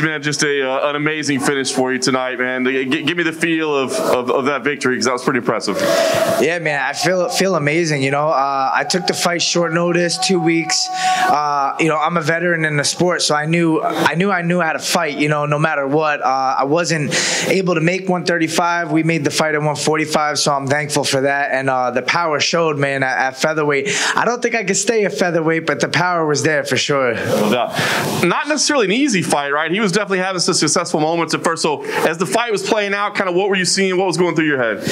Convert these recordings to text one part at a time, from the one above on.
Man, just a uh, an amazing finish for you tonight, man. G- give me the feel of, of, of that victory because that was pretty impressive. Yeah, man, I feel feel amazing. You know, uh, I took the fight short notice, two weeks. Uh, you know, I'm a veteran in the sport, so I knew I knew I knew how to fight. You know, no matter what. Uh, I wasn't able to make 135. We made the fight at 145, so I'm thankful for that. And uh, the power showed, man, at, at, featherweight. I don't think I could stay at featherweight, but the power was there for sure. Not necessarily an easy fight, right? He was definitely having some successful moments at first. So as the fight was playing out, kind of what were you seeing? What was going through your head?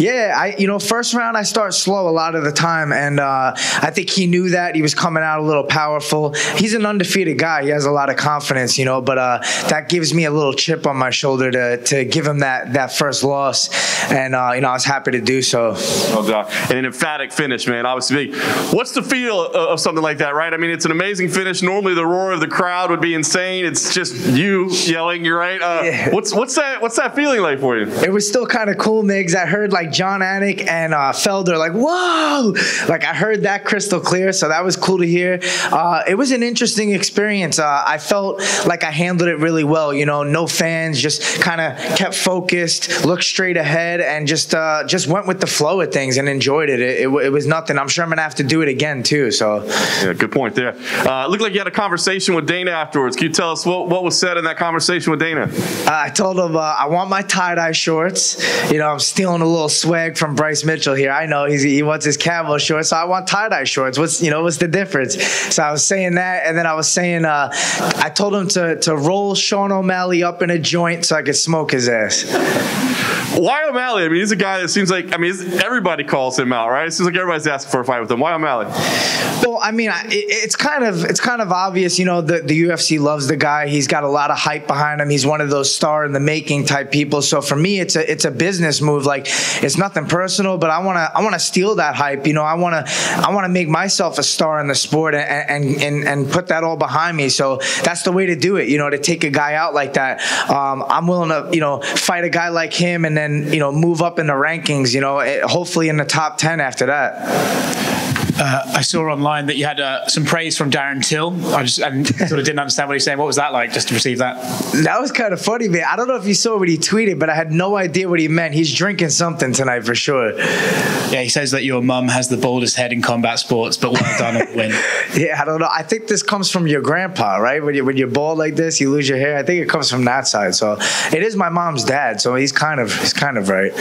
Yeah, I you know first round I start slow a lot of the time, and uh, I think he knew that he was coming out a little powerful. He's an undefeated guy. He has a lot of confidence, you know, but uh, that gives me a little chip on my shoulder to to give him that that first loss, and uh, you know I was happy to do so. Oh, and an emphatic finish, man. Obviously, what's the feel of something like that, right? I mean, it's an amazing finish. Normally, the roar of the crowd would be insane. It's just you yelling. You're right. Uh, yeah. What's what's that? What's that feeling like for you? It was still kind of cool, Migs. I heard like Jon Anik and uh, Felder like, "Whoa!" Like I heard that crystal clear, so that was cool to hear. Uh, it was an interesting experience. Uh, I felt like I handled it really well. You know, no fans, just kind of kept focused, looked straight ahead, and just uh, just went with the flow of things and enjoyed it. It, it. it, was nothing. I'm sure I'm gonna have to do it again too. So, yeah, good point there. Uh, looked like you had a conversation with Dana afterwards. Can you tell us what, what was said in that conversation with Dana? I told him uh, I want my tie dye shorts. You know, I'm stealing a little swag from Bryce Mitchell here. I know he wants his camo shorts, so I want tie dye shorts. What's you know what's the difference? So I was saying that, and then I was saying uh, I told him to to roll Sean O'Malley up in a joint so I could smoke his ass. Why O'Malley? I mean, he's a guy that seems like I mean, everybody calls him out, right? It seems like everybody's asking for a fight with him. Why O'Malley? Well, I mean, it's kind of it's kind of obvious. You know, the, the UFC loves the guy. He's got a lot of hype behind him. He's one of those star in the making type people. So for me, it's a it's a business move. Like it's nothing personal, but I want to I want to steal that hype. You know, I want to I want to make myself a star in the sport and, and and and put that all behind me. So that's the way to do it. You know, to take a guy out like that. Um, I'm willing to you know fight a guy like him and then you know move up in the rankings. You know, eh, hopefully in the top ten after that. Uh, I saw online that you had uh, some praise from Darren Till. I just and sort of didn't understand what he's saying. What was that like, just to receive that? That was kind of funny, man. I don't know if you saw what he tweeted, but I had no idea what he meant. He's drinking something tonight for sure. Yeah, he says that your mum has the baldest head in combat sports, but well done on the win. yeah, I don't know. I think this comes from your grandpa, right? When you when you're bald like this, you lose your hair. I think it comes from that side. So it is my mom's dad. So he's kind of he's kind of right.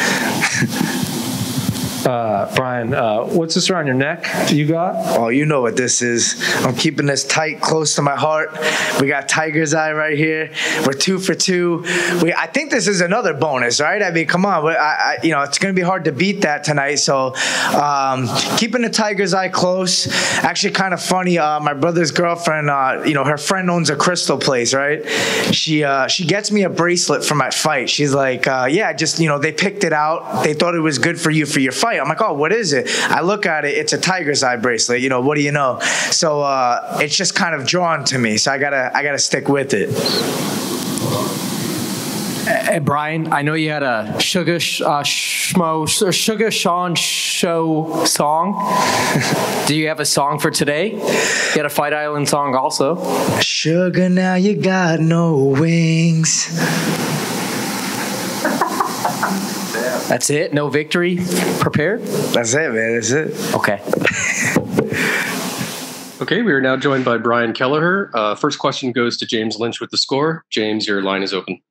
Uh, Brian, uh, what's this around your neck you got? Oh, you know what this is. I'm keeping this tight, close to my heart. We got Tiger's Eye right here. We're two for two. We, I think this is another bonus, right? I mean, come on. I, I, you know, it's going to be hard to beat that tonight. So, um, keeping the Tiger's Eye close. Actually, kind of funny. Uh, my brother's girlfriend, uh, you know, her friend owns a crystal place, right? She uh, she gets me a bracelet for my fight. She's like, uh, yeah, just you know, they picked it out. They thought it was good for you for your fight fight. I'm like, oh, what is it? I look at it. It's a tiger's eye bracelet. You know, what do you know? So uh, it's just kind of drawn to me. So I gotta I gotta stick with it. Hey, Brian, I know you had a Sugar uh, Schmo, Sugar Sean show song. Do you have a song for today? You had a Fight Island song also. Sugar, now you got no wings. That's it? No victory prepared? That's it, man. That's it. Okay. okay, we are now joined by Brian Kelleher. Uh, first question goes to James Lynch with the score. James, your line is open.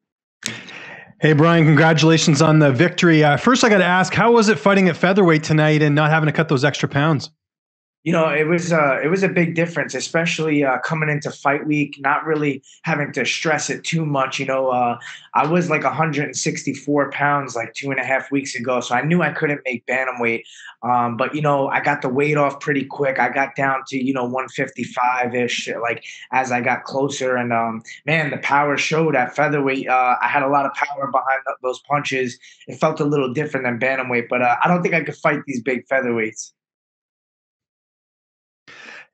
Hey, Brian, congratulations on the victory. Uh, first, I got to ask, how was it fighting at featherweight tonight and not having to cut those extra pounds? You know, it was uh, it was a big difference, especially uh, coming into fight week, not really having to stress it too much. You know, uh, I was like 164 pounds like two and a half weeks ago, so I knew I couldn't make bantamweight. Um, but you know, I got the weight off pretty quick. I got down to you know 155 ish, like as I got closer. And um, man, the power showed at featherweight. Uh, I had a lot of power behind those punches. It felt a little different than bantamweight, but uh, I don't think I could fight these big featherweights.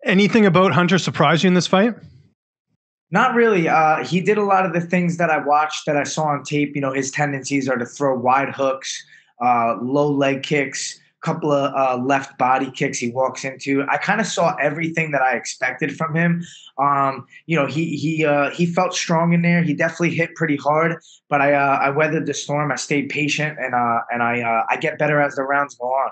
Anything about Hunter surprise you in this fight? Not really. Uh, he did a lot of the things that I watched that I saw on tape. You know, his tendencies are to throw wide hooks, uh, low leg kicks, a couple of uh, left body kicks he walks into. I kind of saw everything that I expected from him. Um, you know, he he uh, he felt strong in there. He definitely hit pretty hard, but I uh, I weathered the storm. I stayed patient, and uh, and I I get better as the rounds go on.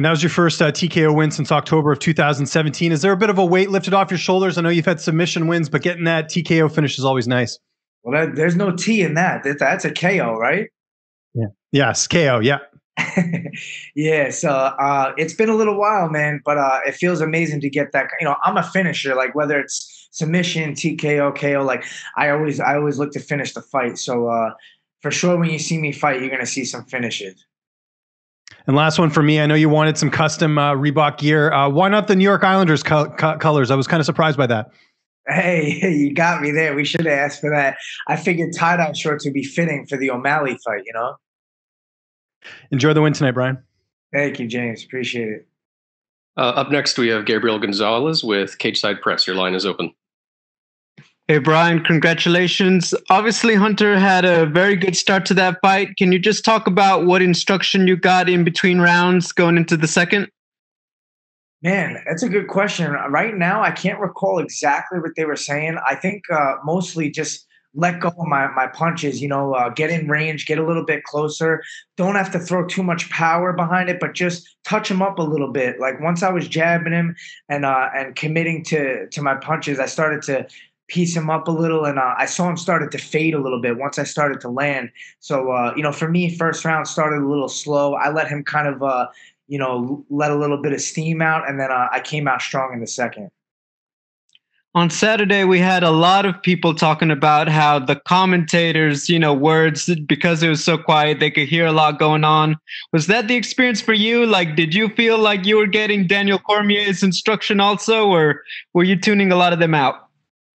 And that was your first uh, TKO win since October of 2017. Is there a bit of a weight lifted off your shoulders? I know you've had submission wins, but getting that TKO finish is always nice. Well, that, there's no T in that. that. That's a KO, right? Yeah. Yes, KO. Yeah. yeah. So uh, it's been a little while, man, but uh, it feels amazing to get that. You know, I'm a finisher. Like whether it's submission, TKO, KO. Like I always, I always look to finish the fight. So uh, for sure, when you see me fight, you're gonna see some finishes. And last one for me. I know you wanted some custom uh, Reebok gear. Uh, why not the New York Islanders co- co- colors? I was kind of surprised by that. Hey, you got me there. We should have asked for that. I figured tie dye shorts would be fitting for the O'Malley fight, you know? Enjoy the win tonight, Brian. Thank you, James. Appreciate it. Uh, up next, we have Gabriel Gonzalez with Cageside Press. Your line is open. Hey, Brian, congratulations. Obviously, Hunter had a very good start to that fight. Can you just talk about what instruction you got in between rounds going into the second? Man, that's a good question. Right now, I can't recall exactly what they were saying. I think uh, mostly just let go of my, my punches, you know, uh, get in range, get a little bit closer. Don't have to throw too much power behind it, but just touch him up a little bit. Like once I was jabbing him and uh, and committing to to my punches, I started to piece him up a little and uh, I saw him started to fade a little bit once I started to land. So, uh, you know, for me, first round started a little slow. I let him kind of, uh, you know, let a little bit of steam out, and then uh, I came out strong in the second. On Saturday, we had a lot of people talking about how the commentators, you know, words, because it was so quiet, they could hear a lot going on. Was that the experience for you? Like, did you feel like you were getting Daniel Cormier's instruction also, or were you tuning a lot of them out?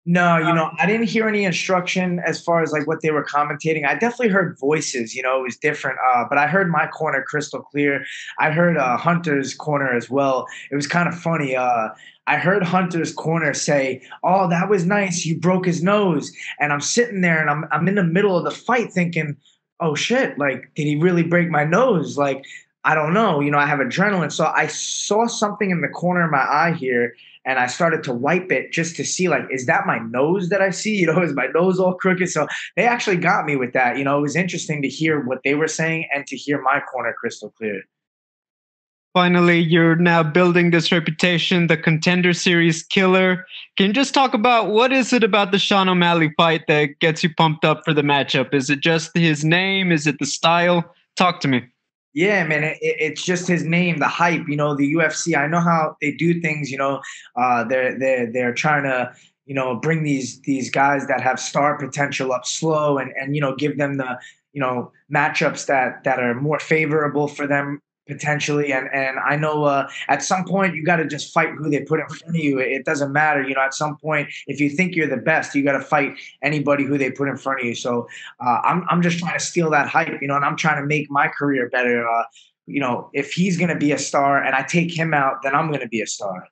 No, you know, I didn't hear any instruction as far as like what they were commentating. I definitely heard voices, you know, it was different. Uh, but I heard my corner crystal clear. I heard uh, Hunter's corner as well. It was kind of funny. Uh, I heard Hunter's corner say, "Oh, that was nice. You broke his nose." And I'm sitting there and I'm I'm in the middle of the fight thinking, "Oh shit, like did he really break my nose?" Like I don't know, you know, I have adrenaline. So I saw something in the corner of my eye here and I started to wipe it just to see like, is that my nose that I see? You know, is my nose all crooked? So they actually got me with that. You know, it was interesting to hear what they were saying and to hear my corner crystal clear. Finally, you're now building this reputation, the contender series killer. Can you just talk about what is it about the Sean O'Malley fight that gets you pumped up for the matchup? Is it just his name? Is it the style? Talk to me. Yeah, man, it, it's just his name, the hype. You know, the UFC. I know how they do things. You know, uh, they're they're they're trying to you know bring these these guys that have star potential up slow and and you know give them the you know matchups that that are more favorable for them potentially and and I know uh, at some point you got to just fight who they put in front of you. It doesn't matter you know at some point if you think you're the best you got to fight anybody who they put in front of you. So uh, I'm I'm just trying to steal that hype you know and I'm trying to make my career better uh, you know if he's going to be a star and I take him out then I'm going to be a star.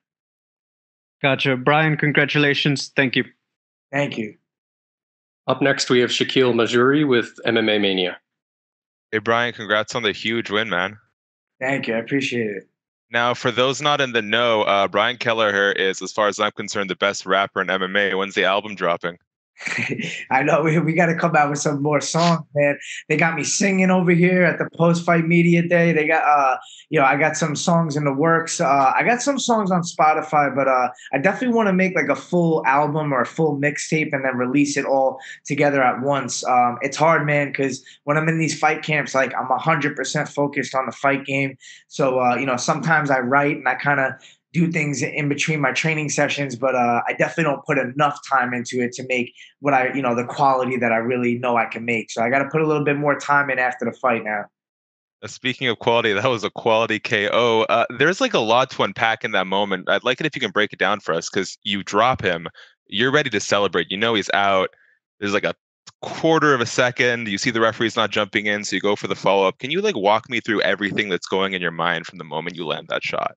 Gotcha. Brian congratulations. Thank you. Thank you. Up next we have Shaquille Majuri with MMA Mania. Hey Brian congrats on the huge win man Thank you. I appreciate it. Now, for those not in the know, uh, Brian Kelleher is, as far as I'm concerned, the best rapper in MMA. When's the album dropping? I know we, we got to come out with some more songs, man. They got me singing over here at the post fight media day. They got, uh, you know, I got some songs in the works. Uh, I got some songs on Spotify, but uh, I definitely want to make like a full album or a full mixtape and then release it all together at once. Um, it's hard, man, because when I'm in these fight camps, like I'm 100% focused on the fight game. So, uh, you know, sometimes I write and I kind of do things in between my training sessions, but uh, I definitely don't put enough time into it to make what I, you know, the quality that I really know I can make. So I got to put a little bit more time in after the fight now. Uh, speaking of quality, that was a quality KO. Uh, there's like a lot to unpack in that moment. I'd like it if you can break it down for us because you drop him, you're ready to celebrate. You know he's out. There's like a quarter of a second. You see the referee's not jumping in, so you go for the follow up. Can you like walk me through everything that's going in your mind from the moment you land that shot?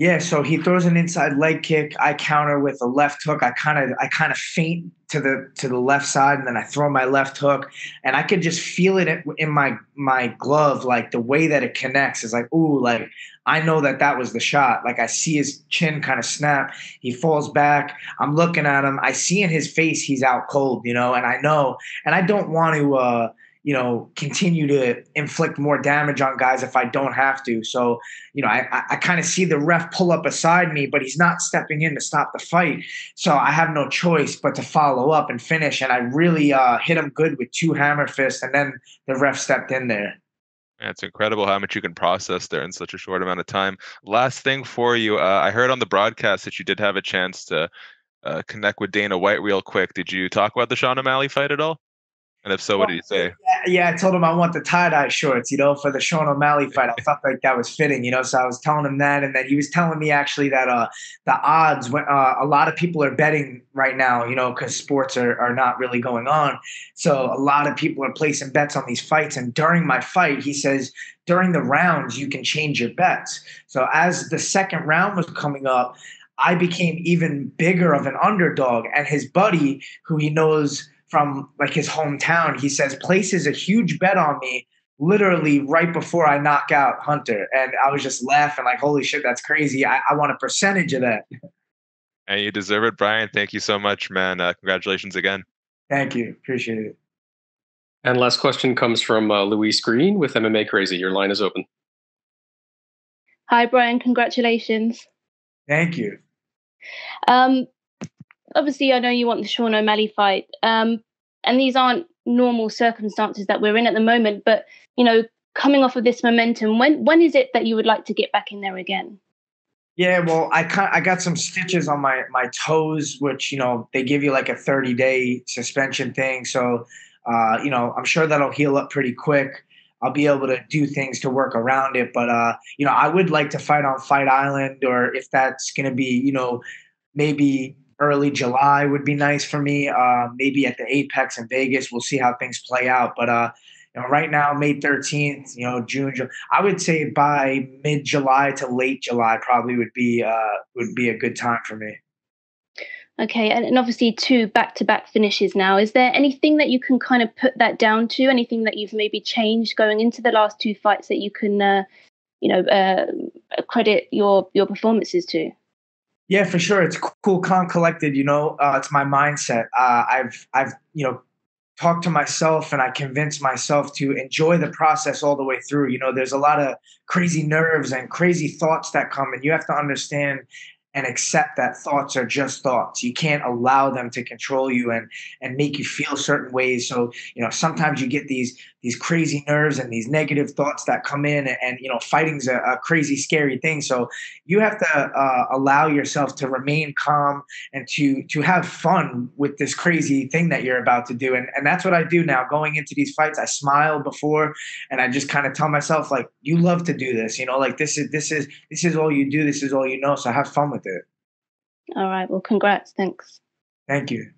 Yeah, so he throws an inside leg kick. I counter with a left hook. I kind of I kind of feint to the to the left side, and then I throw my left hook, and I could just feel it in my my glove, like the way that it connects is like, ooh, like I know that that was the shot. Like I see his chin kind of snap. He falls back. I'm looking at him. I see in his face he's out cold, you know, and I know, and I don't want to. uh you know, continue to inflict more damage on guys if I don't have to. So, you know, I, I, I kind of see the ref pull up beside me, but he's not stepping in to stop the fight. So I have no choice but to follow up and finish. And I really uh, hit him good with two hammer fists, and then the ref stepped in there. It's incredible how much you can process there in such a short amount of time. Last thing for you, uh, I heard on the broadcast that you did have a chance to uh, connect with Dana White real quick. Did you talk about the Sean O'Malley fight at all? And if so, what did he say? Yeah, yeah, I told him I want the tie dye shorts, you know, for the Sean O'Malley fight. I felt like that was fitting, you know. So I was telling him that, and then he was telling me actually that uh, the odds when uh, a lot of people are betting right now, you know, because sports are, are not really going on. So a lot of people are placing bets on these fights. And during my fight, he says during the rounds you can change your bets. So as the second round was coming up, I became even bigger of an underdog, and his buddy, who he knows from like his hometown. He says places a huge bet on me literally right before I knock out Hunter. And I was just laughing like, holy shit, that's crazy. I, I want a percentage of that. And you deserve it, Brian. Thank you so much, man. Uh, congratulations again. Thank you. Appreciate it. And last question comes from uh, Louise Green with MMA Crazy. Your line is open. Hi, Brian. Congratulations. Thank you. Um, obviously, I know you want the Sean O'Malley fight, um, and these aren't normal circumstances that we're in at the moment. But you know, coming off of this momentum, when when is it that you would like to get back in there again? Yeah, well, I kind I got some stitches on my my toes, which you know they give you like a thirty day suspension thing. So, uh, you know, I'm sure that'll heal up pretty quick. I'll be able to do things to work around it. But uh, you know, I would like to fight on Fight Island, or if that's going to be, you know, maybe early July would be nice for me. Uh, maybe at the Apex in Vegas. We'll see how things play out. But uh, you know, right now, May 13th, you know, June, I would say by mid July to late July probably would be uh, would be a good time for me. Okay, and, obviously two back-to-back finishes now. Is there anything that you can kind of put that down to? Anything that you've maybe changed going into the last two fights that you can, uh, you know, uh, credit your your performances to? Yeah, for sure. It's cool, calm, collected. You know, uh, it's my mindset. Uh, I've, I've, you know, talked to myself and I convinced myself to enjoy the process all the way through. You know, there's a lot of crazy nerves and crazy thoughts that come, and you have to understand and accept that thoughts are just thoughts. You can't allow them to control you and and make you feel certain ways. So you know sometimes you get these these crazy nerves and these negative thoughts that come in, and, and you know fighting's a, a, crazy, scary thing. So you have to uh, allow yourself to remain calm and to to have fun with this crazy thing that you're about to do. And and that's what I do now. Going into these fights, I smile before, and I just kind of tell myself like, you love to do this. You know, like this is this is this is all you do. This is all you know. So have fun with it. All right. Well, congrats. Thanks. Thank you.